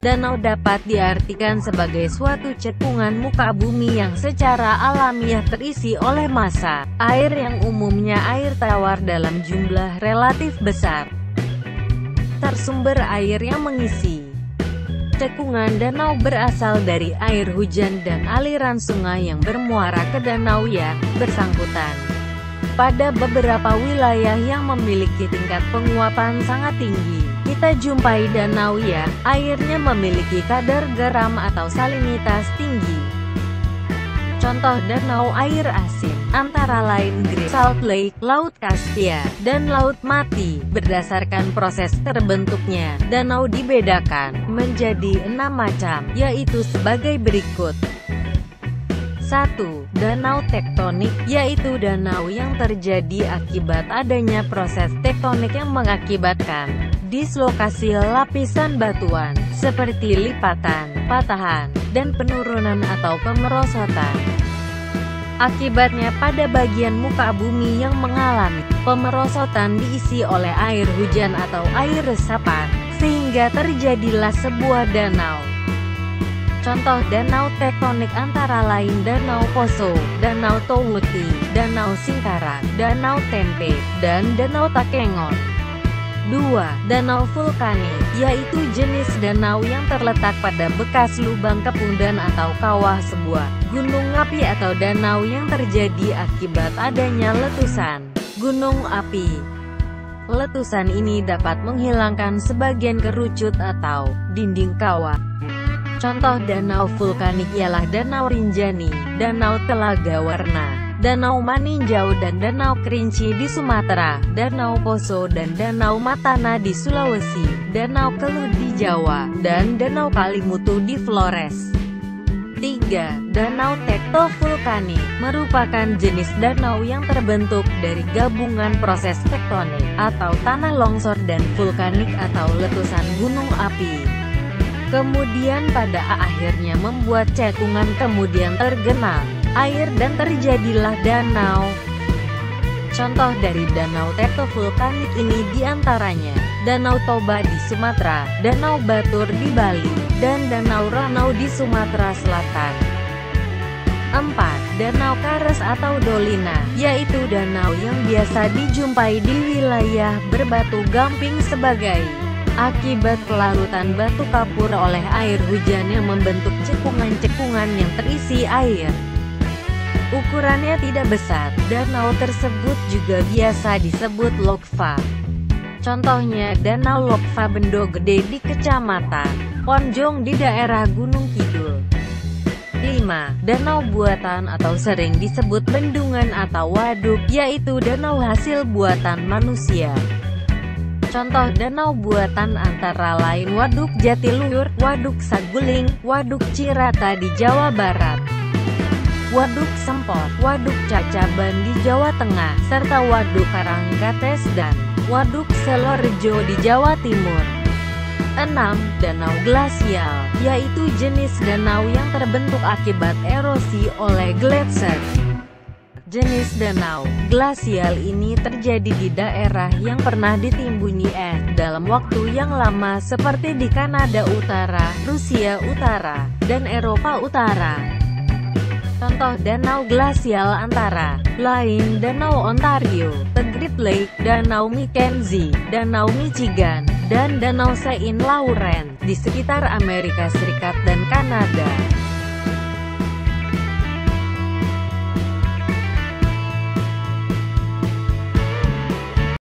Danau dapat diartikan sebagai suatu cekungan muka bumi yang secara alamiah terisi oleh massa air yang umumnya air tawar dalam jumlah relatif besar. Tersumber air yang mengisi cekungan danau berasal dari air hujan dan aliran sungai yang bermuara ke danau ya, bersangkutan. Pada beberapa wilayah yang memiliki tingkat penguapan sangat tinggi, kita jumpai danau ya, airnya memiliki kadar garam atau salinitas tinggi. Contoh danau air asin, antara lain Great Salt Lake, Laut Kaspia, dan Laut Mati. Berdasarkan proses terbentuknya, danau dibedakan menjadi enam macam, yaitu sebagai berikut. 1. Danau tektonik, yaitu danau yang terjadi akibat adanya proses tektonik yang mengakibatkan dislokasi lapisan batuan, seperti lipatan, patahan, dan penurunan atau pemerosotan. Akibatnya pada bagian muka bumi yang mengalami pemerosotan diisi oleh air hujan atau air resapan, sehingga terjadilah sebuah danau. Contoh danau tektonik antara lain Danau Poso, Danau Towuti, Danau Singkarak, Danau Tempe, dan Danau Takengon. 2. Danau vulkanik, yaitu jenis danau yang terletak pada bekas lubang kepundan atau kawah sebuah gunung api atau danau yang terjadi akibat adanya letusan gunung api. Letusan ini dapat menghilangkan sebagian kerucut atau dinding kawah. Contoh danau vulkanik ialah Danau Rinjani, Danau Telaga Warna, Danau Maninjau dan Danau Kerinci di Sumatera, Danau Poso dan Danau Matana di Sulawesi, Danau Keluh di Jawa, dan Danau Kalimutu di Flores. 3. Danau tektovulkanik merupakan jenis danau yang terbentuk dari gabungan proses tektonik atau tanah longsor dan vulkanik atau letusan gunung api. Kemudian pada akhirnya membuat cekungan kemudian tergenang air dan terjadilah danau. Contoh dari danau vulkanik ini di antaranya, Danau Toba di Sumatera, Danau Batur di Bali, dan Danau Ranau di Sumatera Selatan. 4. Danau Kares atau Dolina, yaitu danau yang biasa dijumpai di wilayah berbatu gamping sebagai akibat pelarutan batu kapur oleh air hujan yang membentuk cekungan-cekungan yang terisi air. Ukurannya tidak besar, danau tersebut juga biasa disebut lokva. Contohnya Danau Lokva Bendo Gede di Kecamatan Ponjong di daerah Gunung Kidul. 5. Danau buatan atau sering disebut bendungan atau waduk, yaitu danau hasil buatan manusia. Contoh danau buatan antara lain Waduk Jatiluhur, Waduk Saguling, Waduk Cirata di Jawa Barat. Waduk Sempot, Waduk Cacaban di Jawa Tengah, serta Waduk Karangkates dan Waduk Selorejo di Jawa Timur. 6. Danau glasial, yaitu jenis danau yang terbentuk akibat erosi oleh gletser. Jenis danau glasial ini terjadi di daerah yang pernah ditimbuni es dalam waktu yang lama seperti di Kanada Utara, Rusia Utara, dan Eropa Utara. Contoh danau glasial antara lain Danau Ontario, The Great Lake, Danau Mackenzie, Danau Michigan, dan Danau Saint Laurent di sekitar Amerika Serikat dan Kanada.